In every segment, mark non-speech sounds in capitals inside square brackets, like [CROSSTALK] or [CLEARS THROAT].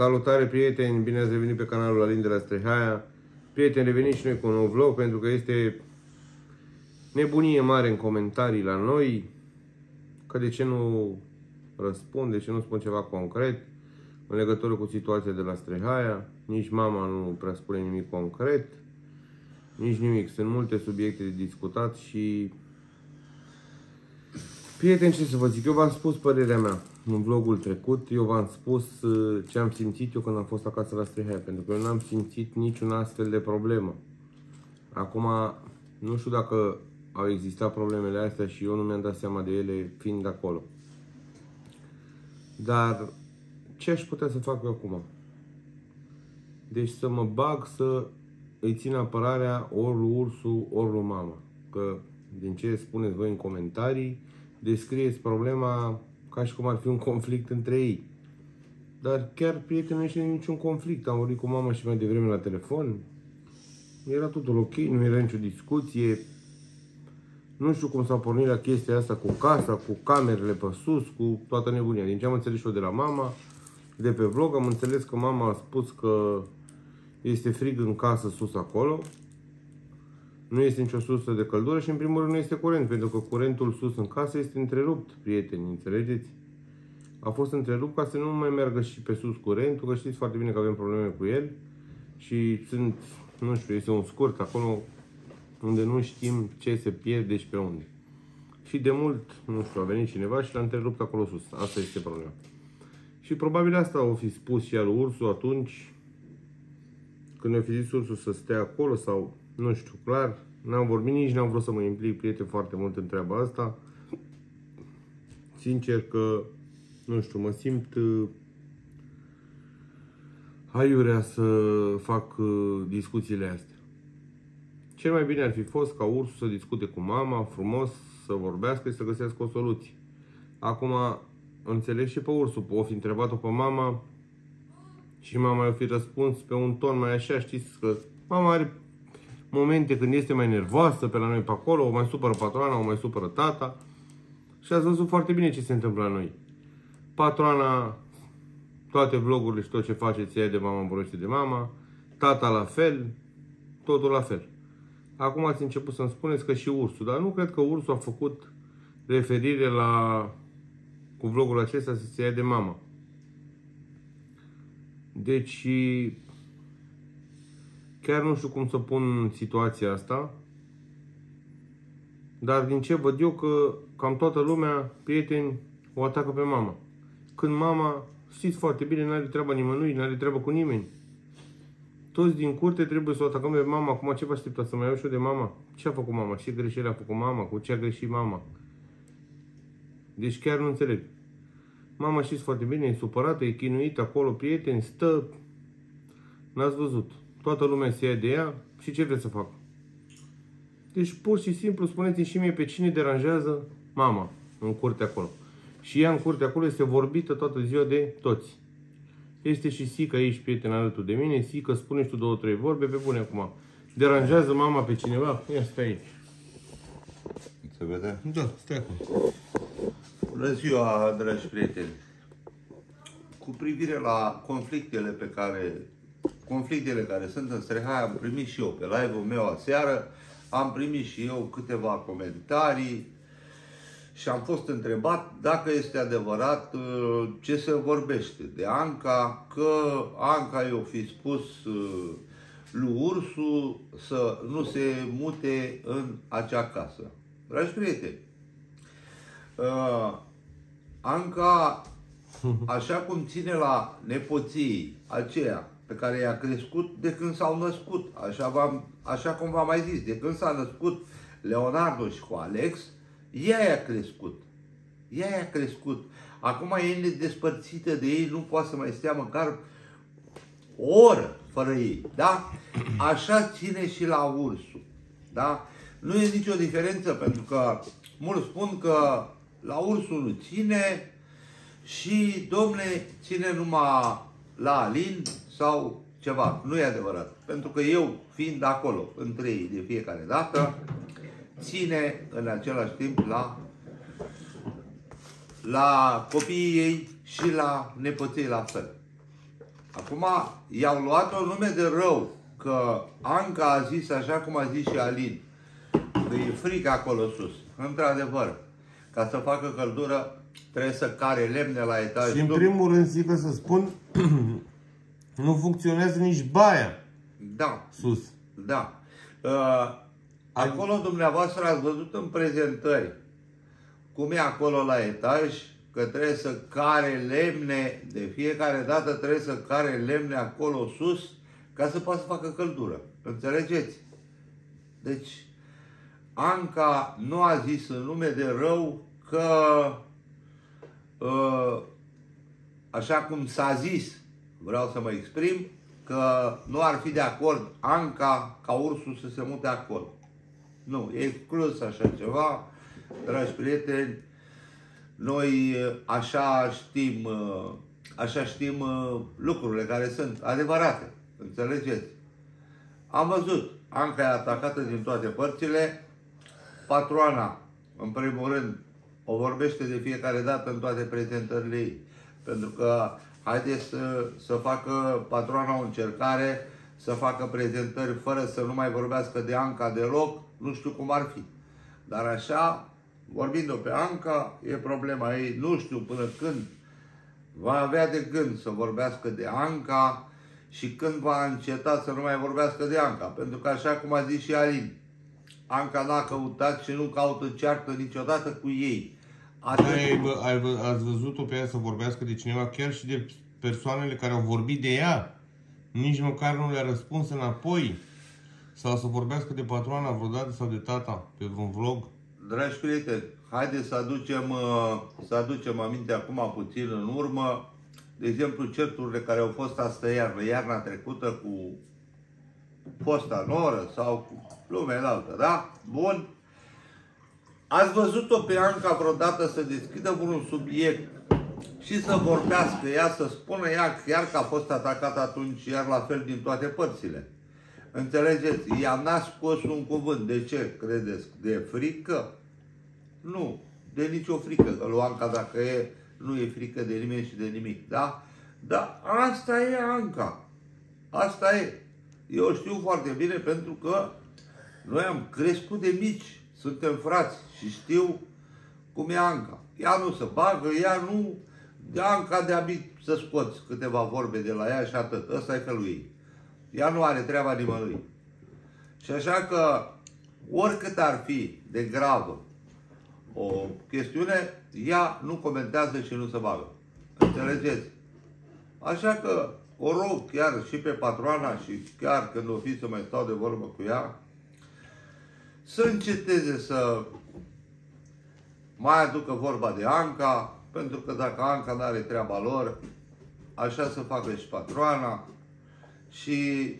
Salutare prieteni, bine ați revenit pe canalul Alin de la Strehaia. Prieteni, revenim și noi cu un nou vlog pentru că este nebunie mare în comentarii la noi. Că de ce nu răspund, de ce nu spun ceva concret în legătură cu situația de la Strehaia. Nici mama nu prea spune nimic concret, nici nimic. Sunt multe subiecte de discutat și Prieteni, ce să vă zic, eu v-am spus părerea mea în vlogul trecut, eu v-am spus uh, ce am simțit eu când am fost acasă la Strihai, pentru că eu n-am simțit niciun astfel de problemă. Acum, nu știu dacă au existat problemele astea și eu nu mi-am dat seama de ele fiind acolo. Dar ce aș putea să fac eu acum? Deci să mă bag să îi țin apărarea ori lui Ursu, ori lui mama. Că din ce spuneți voi în comentarii, descrieți problema ca și cum ar fi un conflict între ei. Dar chiar prietenul nu este niciun conflict. Am vorbit cu mama și mai devreme la telefon. Era totul ok, nu era nicio discuție. Nu știu cum s-a pornit la chestia asta cu casa, cu camerele pe sus, cu toată nebunia. Din ce am înțeles eu de la mama, de pe vlog, am înțeles că mama a spus că este frig în casă sus acolo nu este nicio sursă de căldură și în primul rând nu este curent, pentru că curentul sus în casă este întrerupt, prieteni, înțelegeți? A fost întrerupt ca să nu mai meargă și pe sus curentul, că știți foarte bine că avem probleme cu el și sunt, nu știu, este un scurt acolo unde nu știm ce se pierde și pe unde. Și de mult, nu știu, a venit cineva și l-a întrerupt acolo sus. Asta este problema. Și probabil asta o fi spus și al ursul atunci când ne-a fi zis ursul să stea acolo sau nu știu clar, n-am vorbit nici n-am vrut să mă implic prieten foarte mult în treaba asta. Sincer că, nu știu, mă simt uh, aiurea să fac uh, discuțiile astea. Cel mai bine ar fi fost ca ursul să discute cu mama, frumos, să vorbească și să găsească o soluție. Acum, înțeleg și pe ursul, o fi întrebat-o pe mama și mama i-a fi răspuns pe un ton mai așa, știți că mama are momente când este mai nervoasă pe la noi pe acolo, o mai supără patroana, o mai supără tata. Și ați văzut foarte bine ce se întâmplă la noi. Patroana, toate vlogurile și tot ce faceți ea de mama vorbește de mama, tata la fel, totul la fel. Acum ați început să-mi spuneți că și ursul, dar nu cred că ursul a făcut referire la cu vlogul acesta să se ia de mama. Deci Chiar nu știu cum să pun situația asta. Dar din ce văd eu că cam toată lumea, prieteni, o atacă pe mama. Când mama, știți foarte bine, nu are treaba nimănui, nu are treabă cu nimeni. Toți din curte trebuie să o atacăm pe mama. Acum ce vă aștepta să mai iau și eu de mama? Ce a făcut mama? Ce greșeli a făcut mama? Cu ce a greșit mama? Deci chiar nu înțeleg. Mama știți foarte bine, e supărată, e chinuită acolo, prieteni, stă... N-ați văzut. Toată lumea se ia de ea și ce vreți să fac? Deci pur și simplu spuneți și mie pe cine deranjează mama în curte acolo. Și ea în curte acolo este vorbită toată ziua de toți. Este și Sica aici, prieten alături de mine. Sica, spune tu două, trei vorbe, pe bune acum. Deranjează mama pe cineva? Ia stai aici. Se vede? Da, stai acolo. Bună ziua, dragi prieteni! Cu privire la conflictele pe care conflictele care sunt în Strehai, am primit și eu pe live-ul meu aseară, am primit și eu câteva comentarii și am fost întrebat dacă este adevărat uh, ce se vorbește de Anca, că Anca i-o fi spus uh, lui Ursu să nu se mute în acea casă. Dragi prieteni, uh, Anca, [LAUGHS] așa cum ține la nepoții aceea pe care i-a crescut de când s-au născut. Așa, așa cum v-am mai zis, de când s-a născut Leonardo și cu Alex, ea i-a crescut. Ea i-a crescut. Acum e nedespărțită de ei, nu poate să mai stea măcar o oră fără ei. Da? Așa ține și la ursul. Da? Nu e nicio diferență pentru că mulți spun că la ursul nu ține și domne ține numai la Alin sau ceva. Nu e adevărat. Pentru că eu, fiind acolo, între ei de fiecare dată, ține în același timp la, la copiii ei și la nepoții la fel. Acum i-au luat o nume de rău, că Anca a zis așa cum a zis și Alin, că e frică acolo sus. Într-adevăr, ca să facă căldură, trebuie să care lemne la etaj. Și în primul rând, zic că să spun, [CLEARS THROAT] nu funcționează nici baia Da, sus. da. Uh, acolo dumneavoastră ați văzut în prezentări cum e acolo la etaj, că trebuie să care lemne, de fiecare dată trebuie să care lemne acolo sus, ca să poată să facă căldură. Înțelegeți? Deci, Anca nu a zis în nume de rău că uh, așa cum s-a zis, vreau să mă exprim, că nu ar fi de acord Anca ca ursul să se mute acolo. Nu, e exclus așa ceva, dragi prieteni, noi uh, așa știm, uh, așa știm uh, lucrurile care sunt adevărate. Înțelegeți? Am văzut, Anca e atacată din toate părțile, patroana, în primul rând, o vorbește de fiecare dată în toate prezentările ei. Pentru că haideți să, să facă patroana o încercare, să facă prezentări fără să nu mai vorbească de Anca deloc, nu știu cum ar fi. Dar așa, vorbind-o pe Anca, e problema ei, nu știu până când va avea de gând să vorbească de Anca și când va înceta să nu mai vorbească de Anca. Pentru că așa cum a zis și Alin, Anca n-a căutat și nu caută ceartă niciodată cu ei. Atât. Ai, bă, ai, vă- ați văzut-o pe ea să vorbească de cineva, chiar și de persoanele care au vorbit de ea. Nici măcar nu le-a răspuns înapoi. Sau să vorbească de patroana vreodată sau de tata pe vreun vlog. Dragi prieteni, haideți să aducem, uh, să aducem aminte acum puțin în urmă, de exemplu, certurile care au fost astă iarnă, iarna trecută cu fosta noră sau cu lumea altă, da? Bun. Ați văzut-o pe Anca vreodată să deschidă vreun subiect și să vorbească ea, să spună ea chiar că a fost atacat atunci, iar la fel din toate părțile. Înțelegeți? Ea n-a scos un cuvânt. De ce credeți? De frică? Nu. De nicio frică. Că lui Anca, dacă e, nu e frică de nimeni și de nimic. Da? Da, asta e Anca. Asta e. Eu știu foarte bine pentru că noi am crescut de mici. Suntem frați și știu cum e Anca. Ea nu se bagă, ea nu... De Anca de abit să scoți câteva vorbe de la ea și atât. Ăsta e felul ei. Ea nu are treaba nimănui. Și așa că, oricât ar fi de gravă o chestiune, ea nu comentează și nu se bagă. Înțelegeți? Așa că o rog chiar și pe patroana și chiar când o fi să mai stau de vorbă cu ea, să înceteze să mai aducă vorba de Anca, pentru că dacă Anca nu are treaba lor, așa să facă și patroana și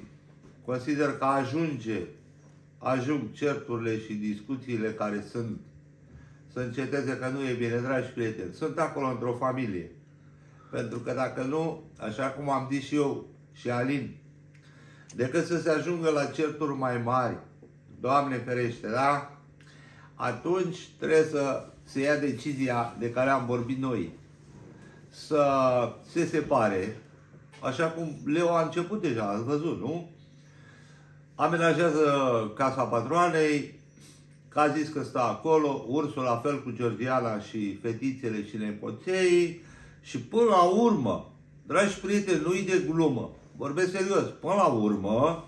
consider că ajunge, ajung certurile și discuțiile care sunt să înceteze că nu e bine, dragi prieteni. Sunt acolo într-o familie. Pentru că dacă nu, așa cum am zis și eu și Alin, decât să se ajungă la certuri mai mari, Doamne ferește, da? Atunci trebuie să se ia decizia de care am vorbit noi. Să se separe, așa cum Leo a început deja, ați văzut, nu? Amenajează casa patroanei, că a zis că stă acolo, ursul la fel cu Georgiana și fetițele și nepoței și până la urmă, dragi prieteni, nu-i de glumă, vorbesc serios, până la urmă,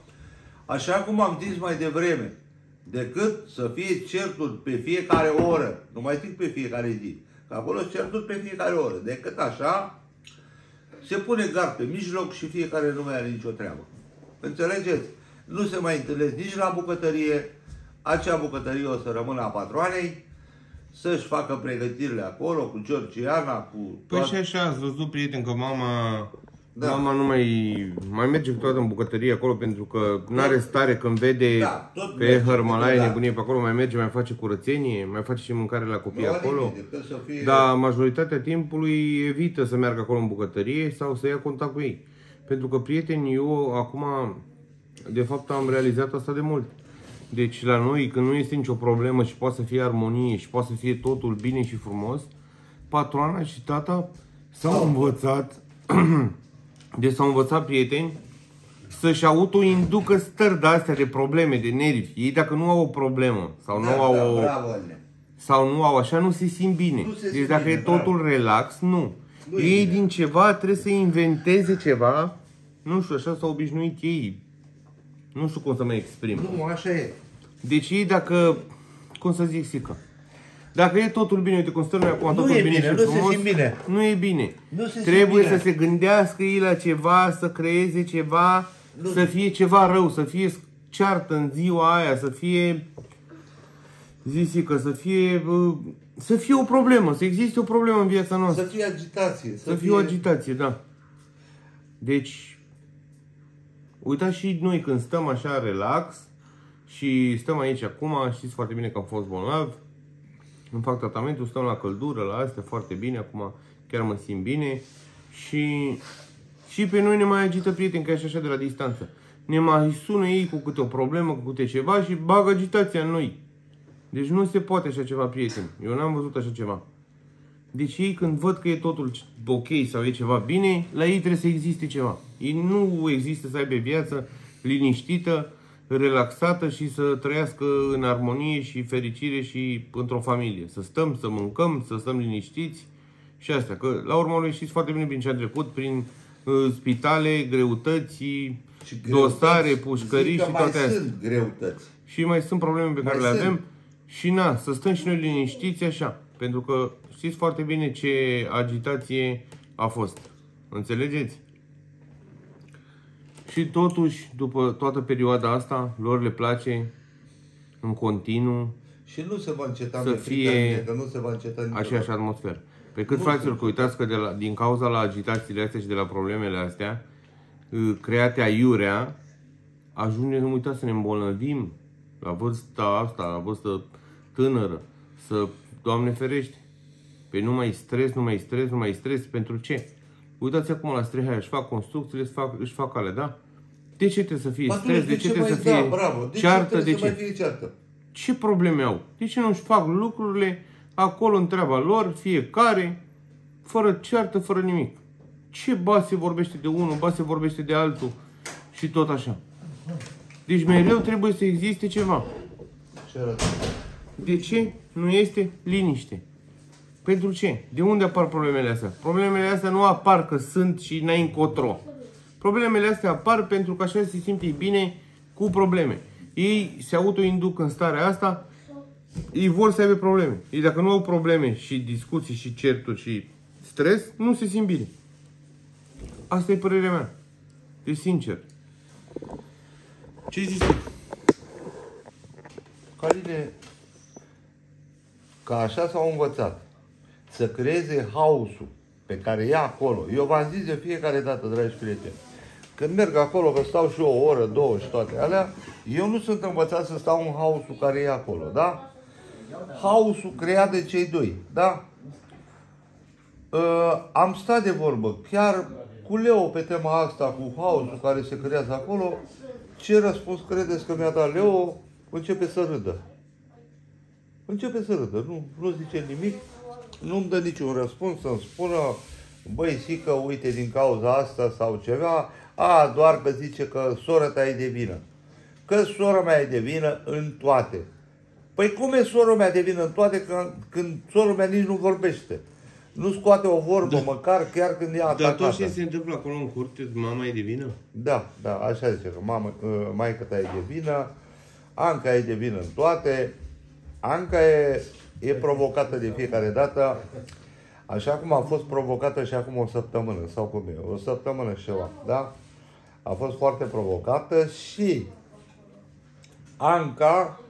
așa cum am zis mai devreme, decât să fie certuri pe fiecare oră, nu mai zic pe fiecare zi, că acolo sunt certuri pe fiecare oră, decât așa, se pune gard pe mijloc și fiecare nu mai are nicio treabă. Înțelegeți? Nu se mai întâlnesc nici la bucătărie, acea bucătărie o să rămână a patroanei, să-și facă pregătirile acolo cu Georgiana, cu Păi toate- și așa ați văzut, prieten, că mama, Da. da. mama nu mai, mai merge toată în bucătărie acolo pentru că nu are stare când vede Da, tot pe merge, hărmălaie da. nebunie pe acolo, mai merge, mai face curățenie, mai face și mâncare la copii Nu are acolo. nimic decât să fie... Dar majoritatea timpului evită să meargă acolo în bucătărie sau să ia contact cu ei. Pentru că prietenii, eu acum, de fapt am realizat asta de mult. Deci la noi, când nu este nicio problemă și poate să fie armonie și poate să fie totul bine și frumos, patroana și tata s-au învățat [CLEARS THROAT] Deci s-au învățat prieteni să-și autoinducă stări de astea de probleme, de nervi. Ei dacă nu au o problemă sau Da, nu au da, o... bravo, Anne. sau nu au așa, nu se simt bine. Nu se deci simt dacă bine, e totul bravo. relax, nu. Nu e ei bine. din ceva trebuie să inventeze ceva, nu știu, așa s-au obișnuit ei. Nu știu cum să mă exprim. Nu, așa e. Deci ei dacă, cum să zic, Sica, dacă e totul bine, uite cum stăm noi acum, Nu totul e bine, bine, și nu se frumos, simt bine. Nu e bine. Nu se simt Trebuie bine. să se gândească ei la ceva, să creeze ceva, Nu. să fie ceva rău, să fie ceartă în ziua aia, să fie zisică, să fie uh, să fie o problemă, să existe o problemă în viața Să noastră. fie agitație. Să fie o agitație, da. Deci, uitați și noi când stăm așa relax și stăm aici acum, știți foarte bine că am fost bolnav, îmi fac tratamentul, stăm la căldură, la astea foarte bine, acum chiar mă simt bine și, și pe noi ne mai agită prieteni, ca și așa de la distanță. Ne mai sună ei cu câte o problemă, cu câte ceva și bagă agitația în noi. Deci nu se poate așa ceva, prieteni. Eu n-am văzut așa ceva. Deci ei când văd că e totul ok sau e ceva bine, la ei trebuie să existe ceva. Ei nu există să aibă viață liniștită, relaxată și să trăiască în armonie și fericire și într-o familie. Să stăm, să mâncăm, să stăm liniștiți și astea. Că la urmă lui știți foarte bine prin ce am trecut, prin uh, spitale, greutăți, Și dosare, greutăți, pușcării zic că și toate mai astea. sunt greutăți. Și mai sunt probleme pe care Mai le sunt. avem și na, să stăm și noi liniștiți așa. Pentru că știți foarte bine ce agitație a fost. Înțelegeți? Și totuși, după toată perioada asta, lor le place în continuu Și nu se va înceta Să mi-e fie frică mie, că nu se va înceta niciodată. aceeași atmosferă. Pe cât, Nu fraților, se- că uitați că de la, din cauza la agitațiile astea și de la problemele astea, uh, create aiurea, ajunge, nu uitați, să ne îmbolnăvim la vârsta asta, la vârstă tânără, să, Doamne ferește, pe nu mai stres, nu mai stres, nu mai stres, pentru ce? Uitați acum la Strehai, își fac construcțiile, își fac, își fac ale, da? De ce trebuie să fie Ba, stres? atunci, De ce trebuie mai, să fie da, bravo. De ceartă? ce De trebuie ce? să mai fie ceartă? ce probleme au? De ce nu-și fac lucrurile acolo în treaba lor, fiecare, fără ceartă, fără nimic? Ce ba se vorbește de unul, ba se vorbește de altul și tot așa. Deci mereu trebuie să existe ceva. Ce arată? De ce nu este liniște? Pentru ce? De unde apar problemele astea? Problemele astea nu apar că sunt și n-ai încotro. Problemele astea apar pentru că așa se simte ei bine cu probleme. Ei se autoinduc în starea asta, ei vor să aibă probleme. Ei dacă nu au probleme și discuții și certuri și stres, nu se simt bine. Asta e părerea mea. Deci sincer. Ce zici? Caline, ca așa s-au învățat să creeze haosul pe care e acolo. Eu v-am zis de fiecare dată, dragi prieteni, când merg acolo, că stau și eu o oră, două și toate alea, eu nu sunt învățat să stau în haosul care e acolo, da? Haosul creat de cei doi, da? Uh, am stat de vorbă chiar cu Leo pe tema asta, cu haosul care se creează acolo. Ce răspuns credeți că mi-a dat Leo? Începe să râdă. Începe să râdă, nu, nu zice nimic, nu-mi dă niciun răspuns să-mi spună, băi, și că uite din cauza asta sau ceva, a, doar că zice că sora ta e de vină. Că sora mea e de vină în toate. Păi cum e sora mea de vină în toate când, când sora mea nici nu vorbește? Nu scoate o vorbă da. măcar chiar când e Dar atacată. tot ce se întâmplă acolo în curte, mama e de vină? Da, da, așa zice că mamă, uh, maica ta e de vină, Anca e de vină în toate, Anca e, e provocată de fiecare dată, așa cum a fost provocată și acum o săptămână, sau cum e, o săptămână și ceva, da? A fost foarte provocată și Anca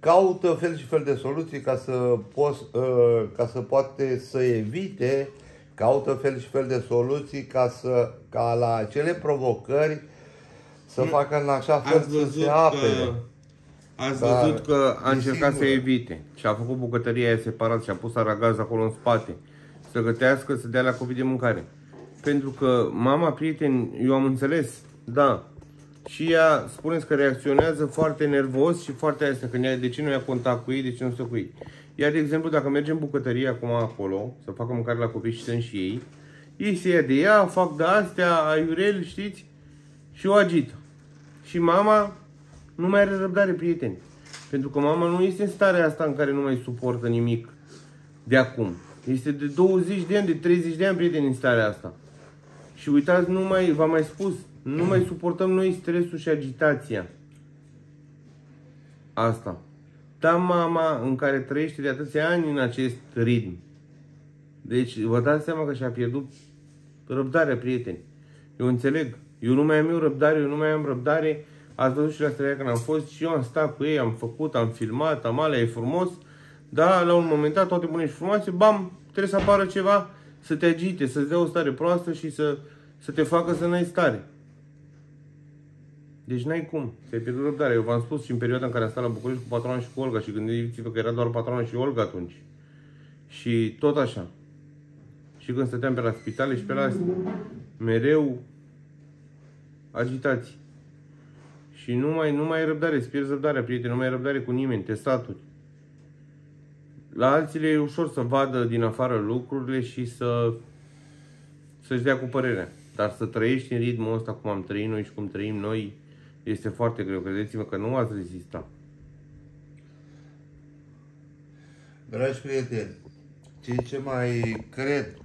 caută fel și fel de soluții ca să, poți, uh, ca să poate să evite, caută fel și fel de soluții ca, să, ca la acele provocări să facă în așa fel Ați să văzut se apere. că, ați Dar, văzut că a încercat să desigur. evite și a făcut bucătăria aia separat și a pus aragaz acolo în spate să gătească, să dea la copii de mâncare. Pentru că mama, prieten, eu am înțeles, da, și ea, spuneți că reacționează foarte nervos și foarte asta, că de ce nu ia contact cu ei, de ce nu stă cu ei. Ea, de exemplu, dacă mergem în bucătărie acum acolo, să facă mâncare la copii și sunt și ei, ei se ia de ea, fac de astea, aiurel, știți? Și o agită. Și mama nu mai are răbdare, prieteni. Pentru că mama nu este în starea asta în care nu mai suportă nimic de acum. Este de 20 de ani, de 30 de ani, prieteni, în starea asta. Și uitați, nu mai, v-am mai spus, nu mai suportăm noi stresul și agitația. Asta. Da, mama în care trăiește de atâția ani în acest ritm. Deci, vă dați seama că și-a pierdut răbdarea, prieteni. Eu înțeleg. Eu nu mai am eu răbdare, eu nu mai am răbdare. Ați văzut și la străia când am fost și eu am stat cu ei, am făcut, am filmat, am alea, e frumos. Da, la un moment dat, toate bune și frumoase, bam, trebuie să apară ceva să te agite, să-ți dea o stare proastă și să, să te facă să n-ai stare. Deci n-ai cum, ți-ai pierdut răbdarea. Eu v-am spus și în perioada în care am stat la București cu patrona și cu Olga și gândiți-vă că era doar patrona și Olga atunci. Și tot așa. Și când stăteam pe la spitale și pe la astea, mereu agitați. Și nu mai, nu mai ai răbdare, îți pierzi răbdarea, prieteni, nu mai ai răbdare cu nimeni, te saturi. La alții le e ușor să vadă din afară lucrurile și să să-și dea cu părerea. Dar să trăiești în ritmul ăsta cum am trăit noi și cum trăim noi, este foarte greu. Credeți-mă că nu ați rezista. Dragi prieteni, cei ce mai cred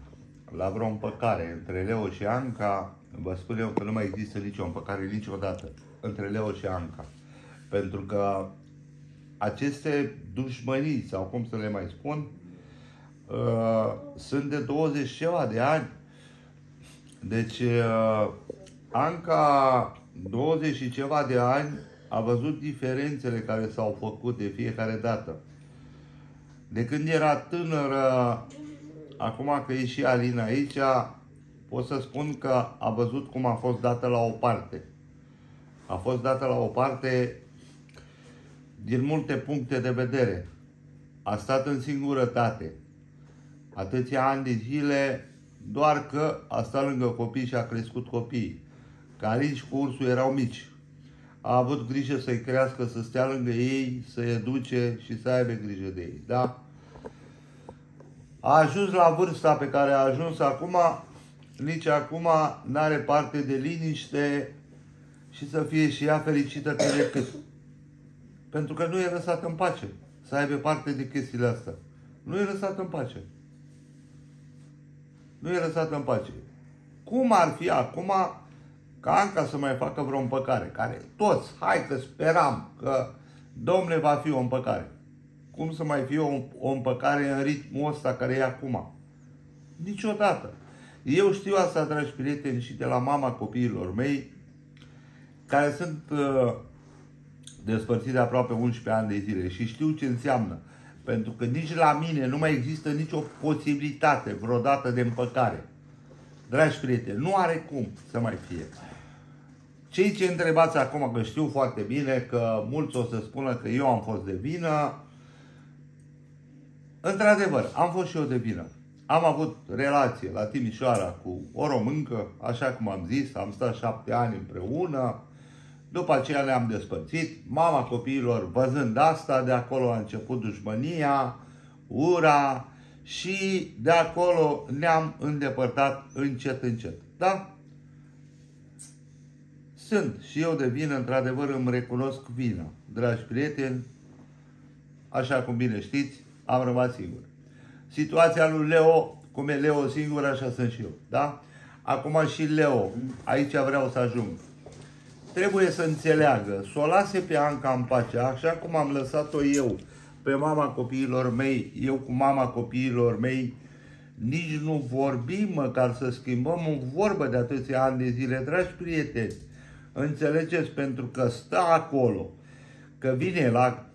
la vreo împăcare între Leo și Anca, vă spun eu că nu mai există nicio împăcare niciodată între Leo și Anca. Pentru că aceste dușmănii, sau cum să le mai spun, uh, sunt de 20 ceva de ani. Deci, uh, Anca, 20 și ceva de ani, a văzut diferențele care s-au făcut de fiecare dată. De când era tânără, acum că e și Alina aici, pot să spun că a văzut cum a fost dată la o parte. A fost dată la o parte din multe puncte de vedere. A stat în singurătate. Atâția ani de zile, doar că a stat lângă copii și a crescut copiii. Calin și cu ursul erau mici. A avut grijă să-i crească, să stea lângă ei, să-i educe și să aibă grijă de ei. Da? A ajuns la vârsta pe care a ajuns acum, nici acum n-are parte de liniște și să fie și ea fericită cât de cât. Pentru că nu e lăsat în pace să aibă parte de chestiile astea. Nu e lăsat în pace. Nu e lăsat în pace. Cum ar fi acum ca Anca să mai facă vreo împăcare? Care toți, hai că speram că domnule va fi o împăcare. Cum să mai fie o, o împăcare în ritmul ăsta care e acum? Niciodată. Eu știu asta, dragi prieteni, și de la mama copiilor mei, care sunt uh, despărțit de aproape 11 ani de zile și știu ce înseamnă. Pentru că nici la mine nu mai există nicio posibilitate vreodată de împăcare. Dragi prieteni, nu are cum să mai fie. Cei ce întrebați acum, că știu foarte bine că mulți o să spună că eu am fost de vină, într-adevăr, am fost și eu de vină. Am avut relație la Timișoara cu o româncă, așa cum am zis, am stat șapte ani împreună, după aceea ne-am despărțit, mama copiilor văzând asta, de acolo a început dușmănia, ura și de acolo ne-am îndepărtat încet, încet. Da? Sunt și eu de vină, într-adevăr îmi recunosc vina. Dragi prieteni, așa cum bine știți, am rămas singur. Situația lui Leo, cum e Leo singur, așa sunt și eu. Da? Acum și Leo, aici vreau să ajung trebuie să înțeleagă, să o lase pe Anca în pace, așa cum am lăsat-o eu pe mama copiilor mei, eu cu mama copiilor mei, nici nu vorbim măcar să schimbăm o vorbă de atâția ani de zile, dragi prieteni. Înțelegeți? Pentru că stă acolo, că vine la...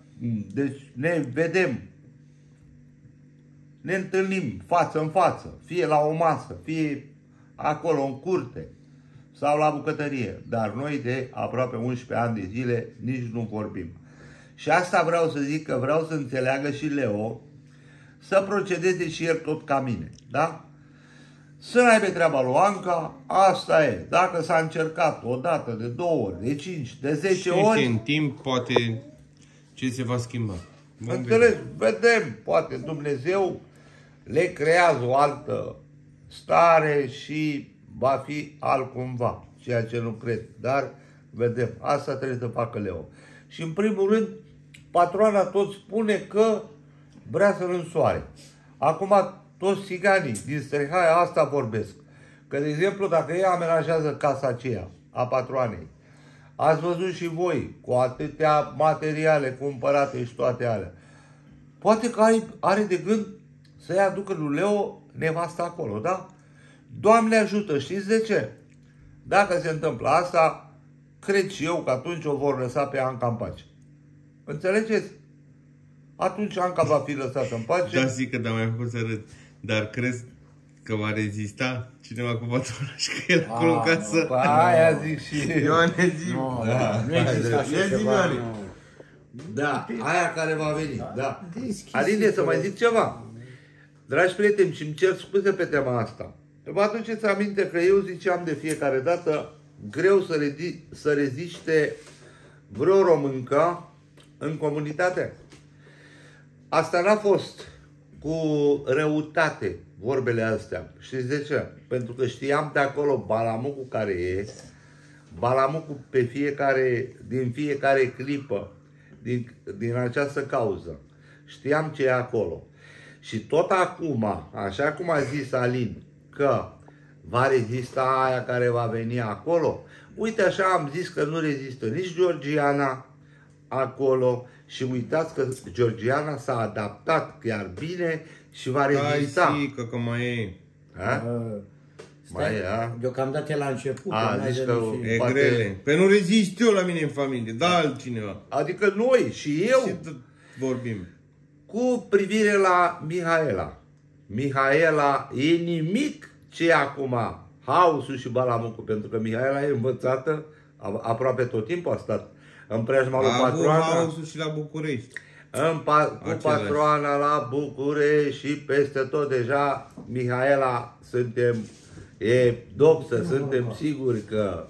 Deci ne vedem, ne întâlnim față în față, fie la o masă, fie acolo în curte sau la bucătărie. Dar noi de aproape 11 ani de zile nici nu vorbim. Și asta vreau să zic că vreau să înțeleagă și Leo să procedeze și el tot ca mine. Da? Să n aibă treaba lui Anca, asta e. Dacă s-a încercat o dată, de două ori, de cinci, de zece și ori... în timp poate ce se va schimba. Înțelegi? Vedem. Poate Dumnezeu le creează o altă stare și va fi altcumva, ceea ce nu cred. Dar vedem, asta trebuie să facă Leo. Și în primul rând, patroana tot spune că vrea să-l însoare. Acum, toți țiganii din Strehaia asta vorbesc. Că, de exemplu, dacă ei amenajează casa aceea a patroanei, ați văzut și voi, cu atâtea materiale cumpărate și toate alea, poate că ai, are de gând să-i aducă lui Leo nevasta acolo, da? Doamne ajută, știți de ce? Dacă se întâmplă asta, cred și eu că atunci o vor lăsa pe Anca în pace. Înțelegeți? Atunci Anca va fi lăsată în pace. Da, zic că da, mai făcut să râd. Dar crezi că va rezista cineva cu patrona și că el acolo în Ah, casă? nu, pe aia zic și Ioane, zi. Nu, Da. nu există așa Ia zi, ceva. Ioane. nu. Da, aia care va veni. Da. Deschis. Aline, să mai zic ceva. Dragi prieteni, și îmi cer scuze pe tema asta. Vă aduceți aminte că eu ziceam de fiecare dată greu să, redi- să reziste vreo româncă în comunitate. Asta n-a fost cu răutate vorbele astea. Știți de ce? Pentru că știam de acolo balamucul care e, balamucul pe fiecare, din fiecare clipă, din, din această cauză. Știam ce e acolo. Și tot acum, așa cum a zis Alin, că va rezista aia care va veni acolo, uite așa am zis că nu rezistă nici Georgiana acolo și uitați că Georgiana s-a adaptat chiar bine și va Hai, rezista. zică că mai e. Ha? Uh, Mai stai, e, a? Deocamdată e la început. A, n-ai zici de că- nici- E Poate- grele. Pe nu rezist eu la mine în familie, da altcineva. Adică noi și eu. Și tot vorbim. Cu privire la Mihaela. Mihaela e nimic ce e acum haosul și balamucul, pentru că Mihaela e învățată, a- aproape tot timpul a stat în preajma lui A avut patroana, haosul și la București. în pa, cu Același. patroana la București și peste tot deja Mihaela suntem, e doxă, suntem siguri că,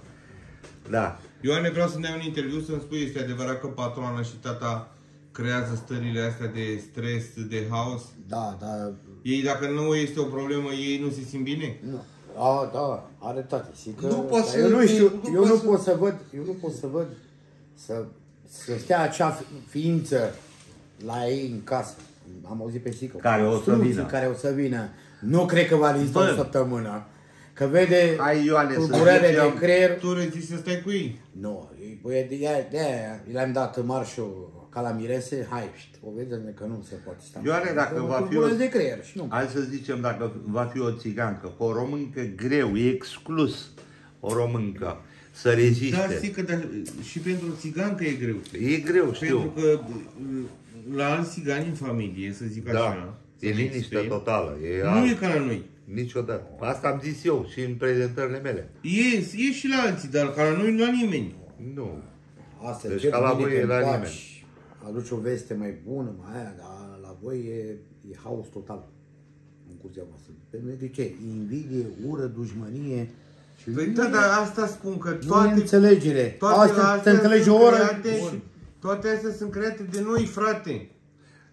da, Ioane, vreau să ne ai un interviu să-mi spui, este adevărat că patroana și tata creează stările astea de stres, de haos? Da, da. Ei, dacă nu este o problemă, ei nu se simt bine? Nu. A, da, are toate. Zic că, Nu pot dar să- eu nu știu, nu eu pot nu să- pot să văd, eu nu pot să văd să, să stea acea ființă la ei în casă. Am auzit pe Sică. Care o să Struții vină. Care o să vină. Nu cred că va rezista Bă. o săptămână. Că vede Hai, Ioane, să tulburările zicem- de creier. Tu rezisti să stai cu ei? Nu, e- băie, de aia, de aia le-am dat marșul ca la mirese, hai, șt, o vedem că nu se poate sta. Ioane, dacă Că va fi tulburări o- de creier și nu. Hai să zicem dacă va fi o țigancă, o româncă greu, e exclus o româncă să Da, reziste. zic că da, și pentru țigancă e greu. E greu, știu. Pentru că uh, la alți țigani în familie, să zic Da, așa, e să liniște extrem, totală. E Nu alt- e ca la noi. Niciodată. Asta am zis eu și în prezentările mele. E, e și la alții, dar ca la noi nu la nimeni. Nu. Asta Deci deci ca la voi e la nimeni. Aduci o veste mai bună, mai aia, dar la voi e, e haos total în curtea voastră. Pentru că de ce? Invidie, ură, dușmănie și Păi nu da, e- dar asta spun că nu e toate, înțelegere. toate Asta te înțelegi sunt o oră. create, Bun. toate astea sunt create de noi, frate.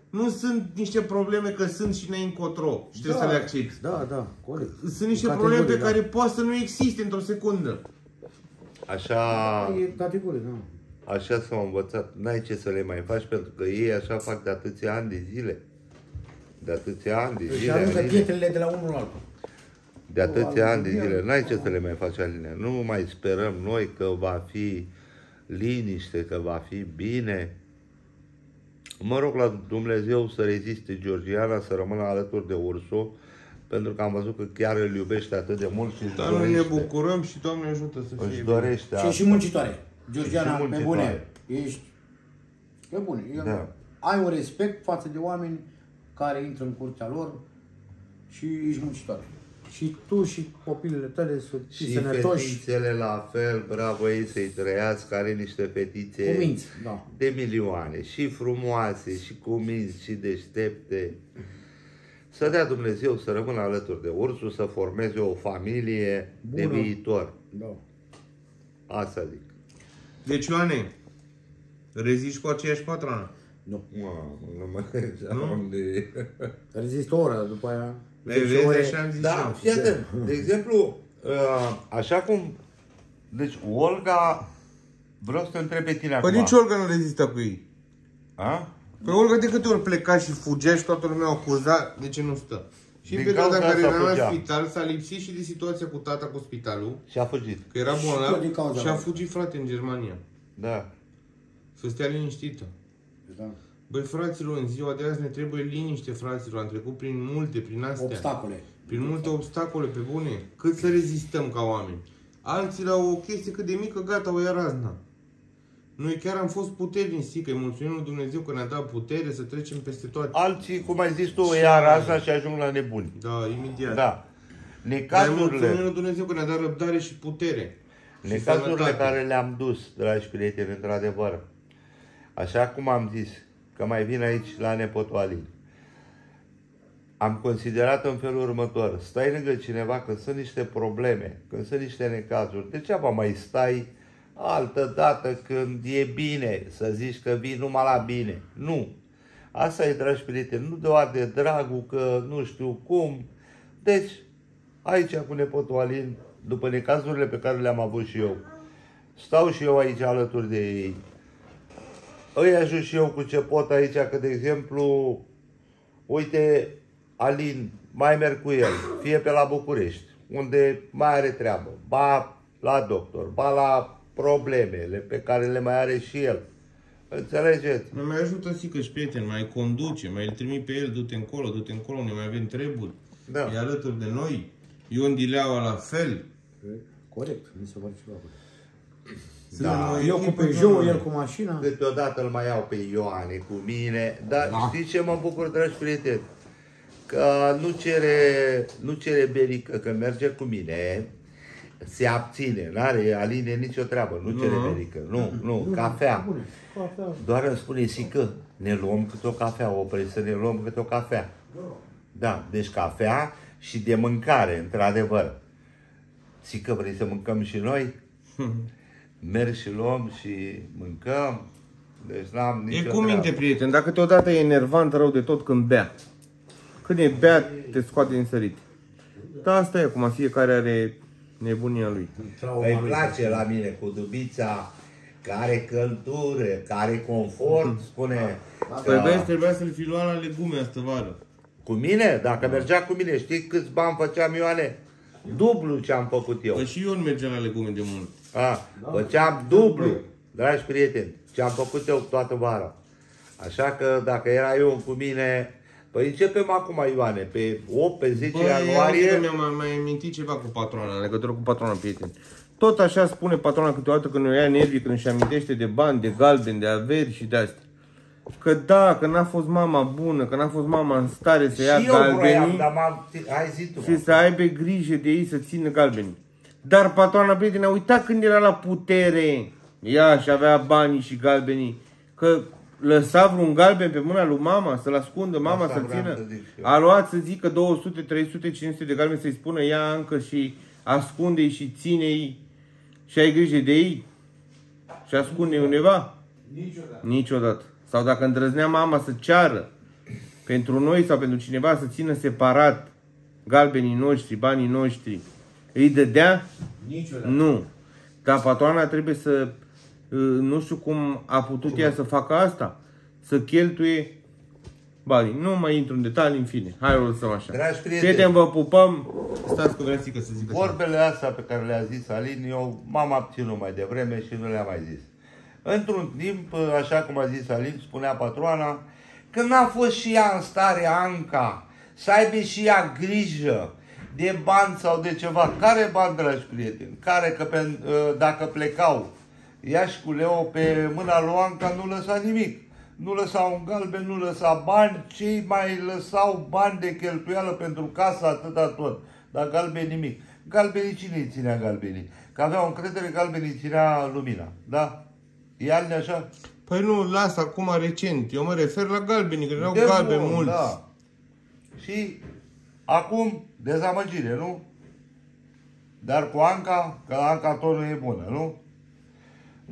Nu sunt niște probleme că sunt și ne încotro și trebuie să le accepti. Da, da, corect. Sunt niște Categoric, probleme pe da. care poate să nu existe într-o secundă. Așa, E categoric, da. Așa s-au învățat. N-ai ce să le mai faci pentru că ei așa fac de atâția ani de zile. De atâția ani de Deci zile. aruncă Aline. pietrele de la unul la altul. De atâția ani de zile. N-ai ce să le mai faci, Aline. Nu mai sperăm noi că va fi liniște, că va fi bine. Mă rog la Dumnezeu să reziste Georgiana, să rămână alături de Ursu, pentru că am văzut că chiar îl iubește atât de mult și își Dar noi ne dorește, bucurăm și Doamne ajută să fie își bine. dorește Și asta. și muncitoare. Georgiana, Și pe muncitoare. bune. Ești pe bune. Eu- Da. Ai un respect față de oameni care intră în curtea lor și ești muncitoare. Și tu și copilele tale să fii Și sănătoși. fetițele la fel, bravo ei să-i trăiască, are niște fetițe Cu minți, da. de milioane, și frumoase, și cu minți, și deștepte. Să dea Dumnezeu să rămână alături de ursul, să formeze o familie de Bună. viitor. Da. Asta zic. Deci, Ioane, reziști cu aceeași patronă. Nu. Mamă, nu mă [LAUGHS] Nu? unde Rezist o oră, după aia Vezi, ore- așa am zis și Da, eu. fii atent. De exemplu, uh, așa cum... Deci, Olga... Vreau să te întreb pe tine Păi acum. nici Olga nu rezistă cu ei. A? Păi Olga de câte ori pleca și fugea și toată lumea o acuza, de ce nu stă? Și în Din perioada în cauza care asta era la fugea. spital, s-a lipsit și de situația cu tata cu spitalul, Și a fugit. că era Și tot bolnav din cauza și a lui. fugit frate în Germania. Da. Să stea liniștită. Da. Băi, fraților, în ziua de azi ne trebuie liniște, fraților. Am trecut prin multe, prin astea. Obstacole. Prin multe obstacole, pe bune. Cât să rezistăm ca oameni. Alții la o chestie cât de mică, gata, o ia razna. Noi chiar am fost puternici, că îi mulțumim lui Dumnezeu că ne-a dat putere să trecem peste toate. Alții, cum ai zis tu, o ia raza și ajung la nebuni. Da, imediat. Da. Dar îi mulțumim Necazurile, lui Dumnezeu că ne-a dat răbdare și putere. Și necazurile sănătate. care le-am dus, dragi prieteni, într-adevăr, așa cum am zis, că mai vin aici la nepotul Alin, am considerat în felul următor, stai lângă cineva când sunt niște probleme, când sunt niște necazuri, degeaba mai stai altă dată când e bine, să zici că vii numai la bine. Nu. Asta e, dragi prieteni, nu doar de dragul că nu știu cum. Deci, aici cu nepotul Alin, după necazurile pe care le-am avut și eu, stau și eu aici alături de ei. Îi ajut și eu cu ce pot aici, că de exemplu, uite, Alin, mai merg cu el, fie pe la București, unde mai are treabă, ba la doctor, ba la problemele pe care le mai are și el. Înțelegeți? Mai mai ajută și că și prieten, mai conduce, mai îl trimit pe el, du-te încolo, du-te încolo, ne mai avem treburi. Da. E alături de noi. Ion Dileaua la fel. Corect, mi se pare ceva. Suntem Da, o eu cu echipă Peugeot, bună. el cu mașina. Câteodată îl mai iau pe Ioane cu mine, dar Da. știți ce mă bucur, dragi prieteni? Că nu cere, nu cere berică, că merge cu mine, se abține, n-are Aline nicio treabă, nu cere Nu. berică, nu, nu, cafea. Bune, cafea. Doar îmi spune, Sică, ne luăm câte o cafea, opri să ne luăm câte o cafea. Da, deci cafea și de mâncare, într-adevăr. Sică, vrei să mâncăm și noi? Merg și luăm și mâncăm. Deci n-am nicio E cu treabă. minte, prieten, dacă câteodată e enervant rău de tot când bea. Când e bea, te scoate din sărit. Da, asta e acum, fiecare are nebunia lui. Trauma Îi lui. place la mine cu dubița, care căldură, care confort, [LAUGHS] spune Păi că... vezi, trebuia să-l fi luat la legume astă vară. Cu mine? Dacă mergea cu mine, știi câți bani făceam Ioane? Dublu ce am făcut eu. Păi și eu mergea la legume de mult. A, făceam dublu, dragi prieteni, ce am făcut eu toată vara. Așa că dacă era eu cu mine, păi începem acum, Ioane, pe 8, pe 10 Băi, ianuarie. mi-a mai, mai amintit ceva cu patrona, în legătură cu patrona, prieten. Tot așa spune patrona câteodată când o ia nervii, când își amintește de bani, de galben, de averi și de astea. Că da, că n-a fost mama bună, că n-a fost mama în stare să ia Și eu vroiam, galbenii dar m-am... Hai zi tu. și să aibă grijă de ei să țină galbenii. Dar patrona, prietene, a uitat când era la putere. Ea și avea banii și galbenii. Că lăsa vreun galben pe mâna lui mama, să-l ascundă mama, Asta să-l vreau țină. să zic și eu. A luat să zică 200, 300, 500 de galbeni să-i spună ia încă și ascunde-i și ține-i și ai grijă de ei și ascunde undeva? Niciodată. Niciodată. Sau dacă îndrăznea mama să ceară pentru noi sau pentru cineva să țină separat galbenii noștri, banii noștri, îi dădea? Niciodată. Nu. Dar patroana trebuie să, uh, nu știu cum a putut ea să facă asta, să cheltuie banii. Nu mai intru în detalii, în fine. Hai o lăsăm așa. Dragi prieteni. Prieteni, vă pupăm. Stați că vreau să zic să zic așa. Vorbele astea pe care le-a zis Alin, eu m-am abținut mai devreme și nu le-am mai zis. Într-un timp, așa cum a zis Alin, spunea patroana, că n-a fost și ea în stare Anca să aibă și ea grijă de bani sau de ceva. Care bani, dragi prieteni? Care că pe, dacă plecau ea și cu Leo pe mâna lui Anca nu lăsa nimic. Nu lăsau un galben, nu lăsa bani, cei mai lăsau bani de cheltuială pentru casa atâta tot. Dar galben nimic. Galbenii cine îi ținea galbenii? Că aveau încredere, galbenii ținea lumina. Da? E Alin așa? Păi nu, lasă acum recent. Eu mă refer la galbenii, că erau De galbeni bun, mulți. Da. Și acum dezamăgire, nu? Dar cu Anca, că Anca tot nu e bună, nu?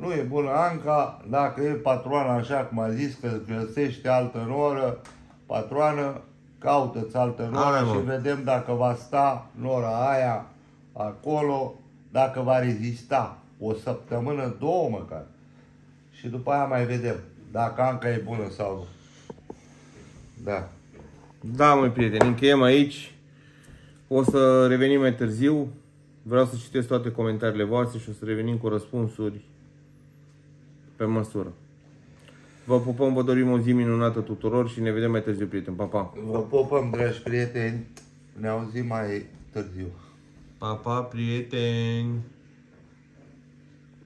Nu e bună Anca, dacă e patroana așa cum a zis că găsește altă noră, patroană, caută-ți altă noră Hai, mă. și vedem dacă va sta nora aia acolo, dacă va rezista o săptămână, două măcar. Și după aia mai vedem dacă Anca e bună sau nu. Da. Da, măi prieteni, încheiem aici. O să revenim mai târziu. Vreau să citesc toate comentariile voastre și o să revenim cu răspunsuri pe măsură. Vă pupăm, vă dorim o zi minunată tuturor și ne vedem mai târziu, prieteni. Pa, pa! Vă pupăm, dragi prieteni. Ne auzim mai târziu. Pa, pa, prieteni!